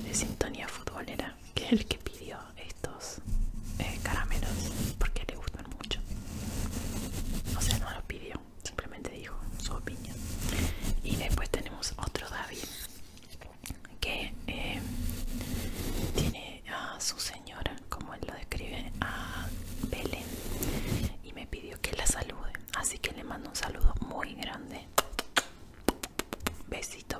de Sintonía Futbolera, que es el que pidió estos eh, caramelos porque le gustan mucho. O sea, no los pidió, simplemente dijo su opinión. Y después tenemos otro David que eh, tiene a su señora, como él lo describe, a Belén, y me pidió que la salude. Así que le mando un saludo muy grande. Besito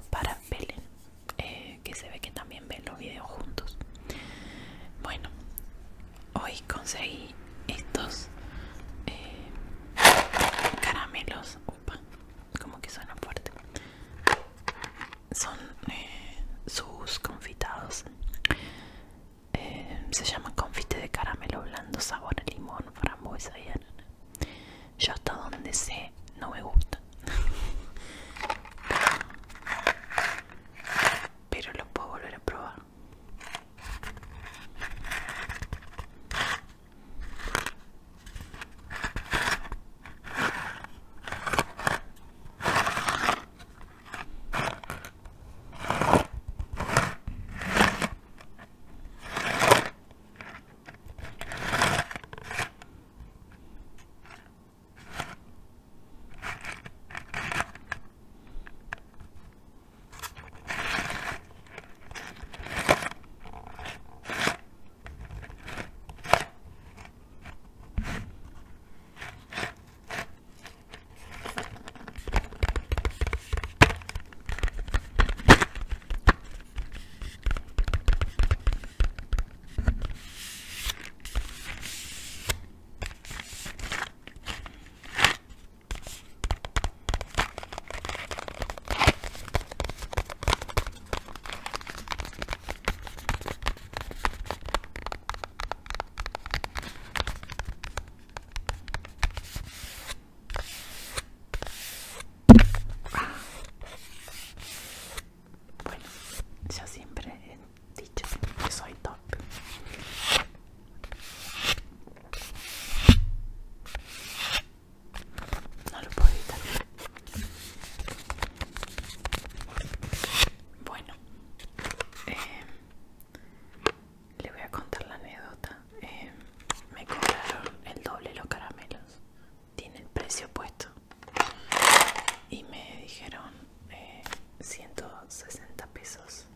160 pesos.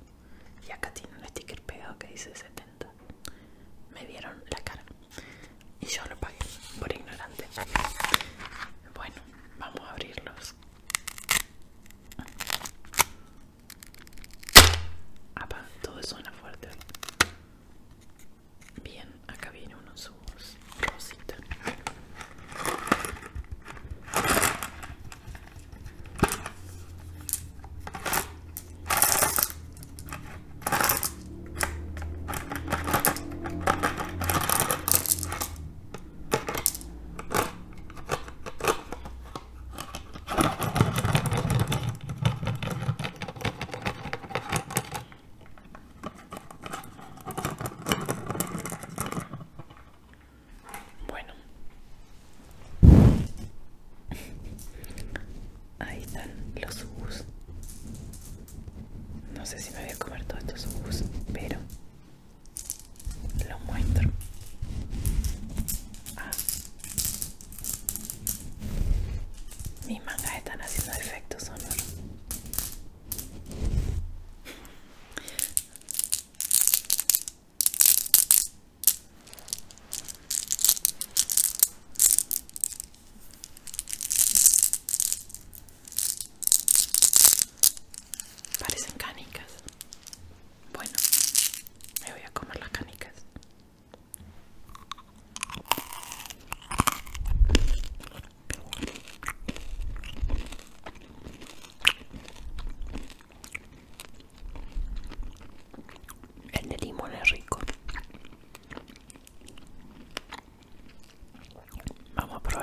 Y acá tiene un sticker pegado que dice 70. Me vieron la cara. Y yo lo pagué por ignorante. Bueno, vamos a abrirlos.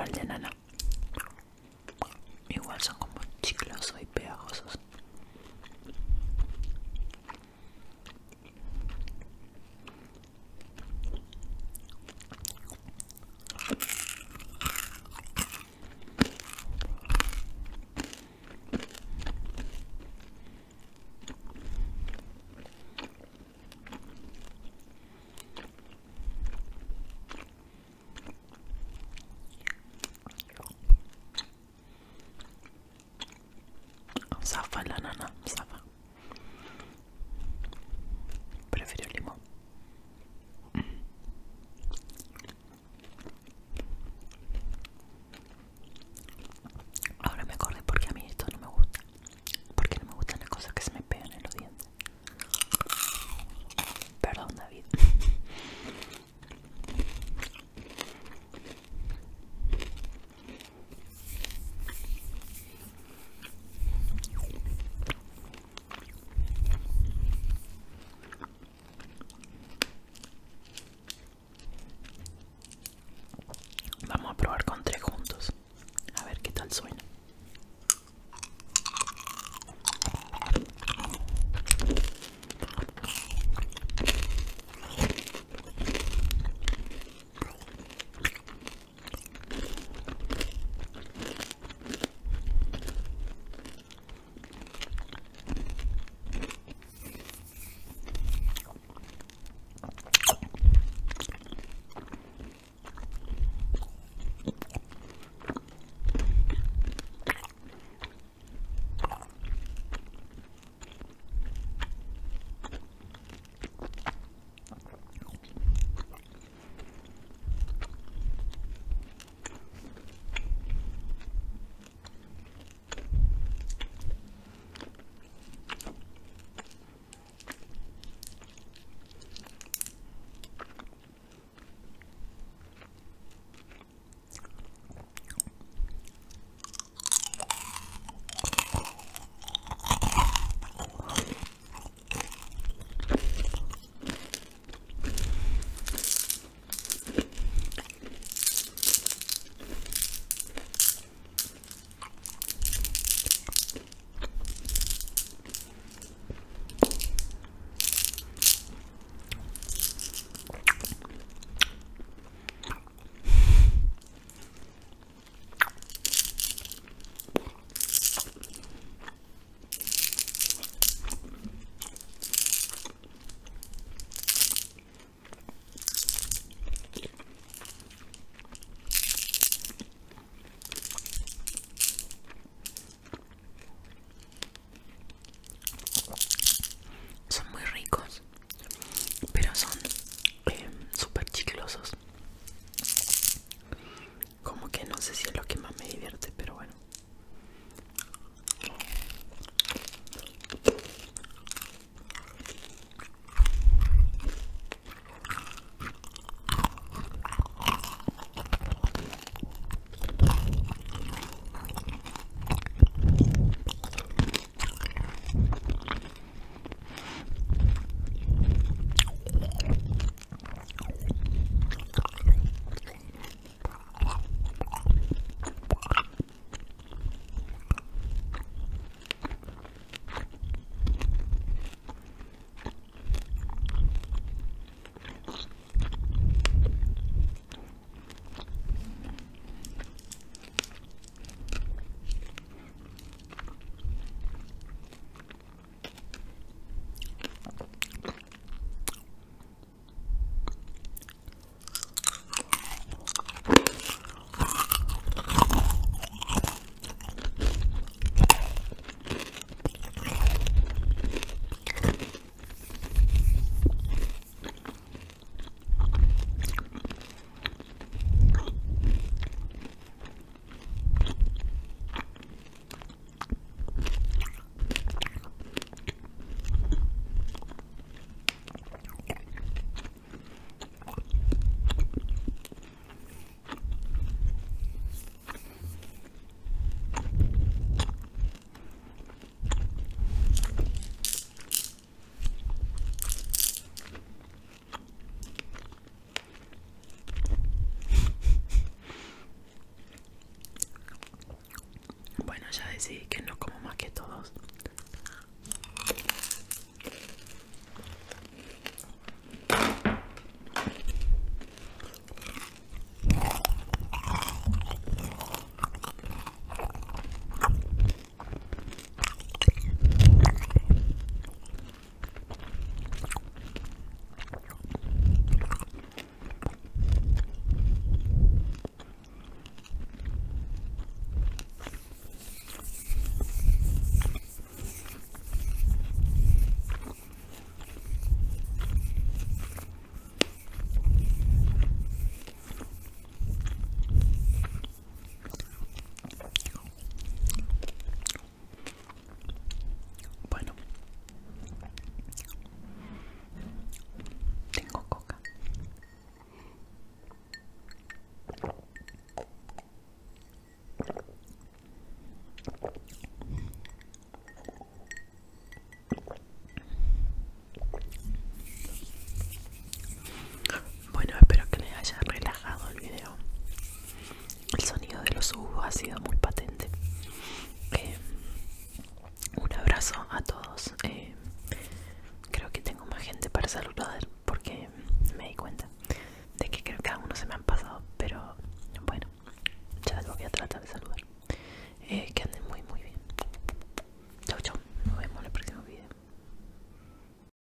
Vamos a probar